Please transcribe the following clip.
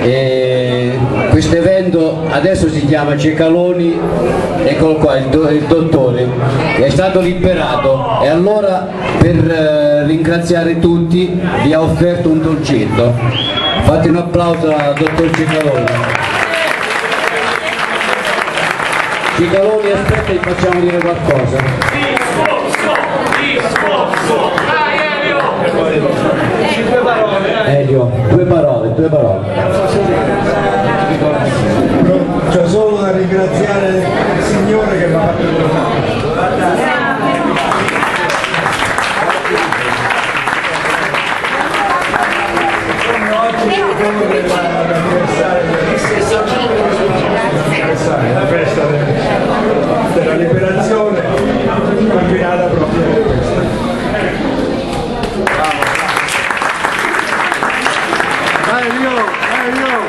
E questo evento adesso si chiama Cecaloni, eccolo qua, il, do- il dottore, è stato liberato e allora per eh, ringraziare tutti vi ha offerto un dolcetto. Fate un applauso al dottor Cecaloni. Cecaloni aspetta e facciamo dire qualcosa. Elio, due parole, due parole. C'è solo da ringraziare il Signore che mi ha fatto tornare. La festa de- della liberazione, ¡Ay Dios! Dios!